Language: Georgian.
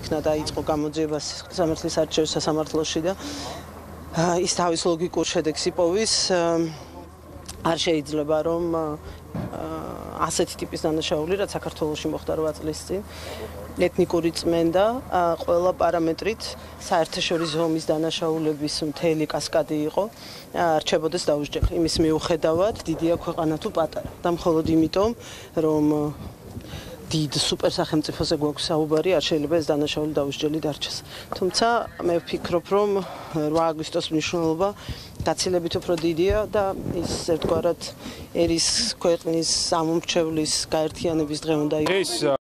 იქნა დაიწყო გამოძიება სამართლის არჩევის სასამართლოში და ის თავის ლოგიკურ შედეგს იპოვის არ შეიძლება რომ ასეთი ტიპის დანაშაული რაც საქართველოსში მოხდა 8 წლის წინ ეთნიკური წმენდა ყველა პარამეტრით საერთაშორისო ომის დანაშაულების მთელი კასკადი იყო არჩებოდეს დაუსჯელი იმის მიუხედავად დიდია ქვეყანა თუ პატარა. და მხოლოდ იმიტომ რომ დიდ სუპერსახელმწიფოზე გვაქვს საუბარი, არ შეიძლება ეს დანაშაული დაუსჯელი დარჩეს. თუმცა მე ვფიქრობ, რომ 8 აგვისტოს მნიშვნელობა გაცილებით უფრო დიდია და ის ერთგვარად ერის ქვეყნის სამომრჩევლის გაერთიანების დღე უნდა იყოს.